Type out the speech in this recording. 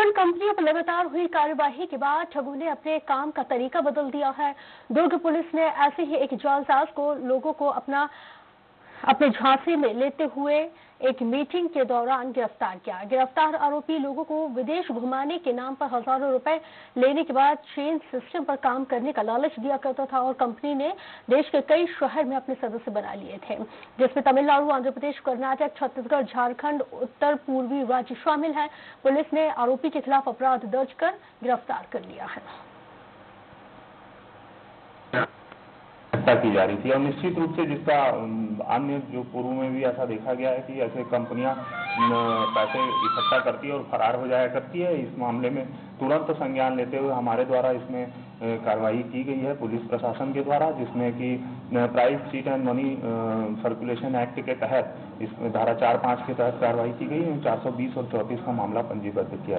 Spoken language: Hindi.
चिटफंड कंपनियों पर लगातार हुई कार्यवाही के बाद ठगों ने अपने काम का तरीका बदल दिया है। दुर्ग पुलिस ने ऐसे ही एक जालसाज को लोगों को अपना अपने झांसे में लेते हुए एक मीटिंग के दौरान गिरफ़्तार किया। गिरफ़्तार आरोपी लोगों को विदेश घुमाने के नाम पर हज़ारों रुपए लेने के बाद चेन सिस्टम पर काम करने का लालच दिया करता था और कंपनी ने देश के कई शहर में अपने सदस्य बना लिए थे, जिसमें तमिलनाडु आंध्र प्रदेश कर्नाटक, छत्तीसगढ़, झारखंड, उत्तर, पूर्वी राज्य शामिल है। पुलिस ने आरोपी के खिलाफ अपराध दर्ज कर गिरफ़्तार कर लिया है। हत्या की जा रही थी। और निश्चित रूप से जिसका अन्य जो पूर्व में भी ऐसा देखा गया है कि ऐसे कंपनियाँ पैसे इकट्ठा करती है और फरार हो जाया करती है। इस मामले में तुरंत संज्ञान लेते हुए हमारे द्वारा इसमें कार्रवाई की गई है पुलिस प्रशासन के द्वारा, जिसमें कि prize, chit and money circulation act के तहत इस धारा चार पाँच के तहत कार्रवाई की गई है। चार सौ बीस और चौंतीस का मामला पंजीबद्ध किया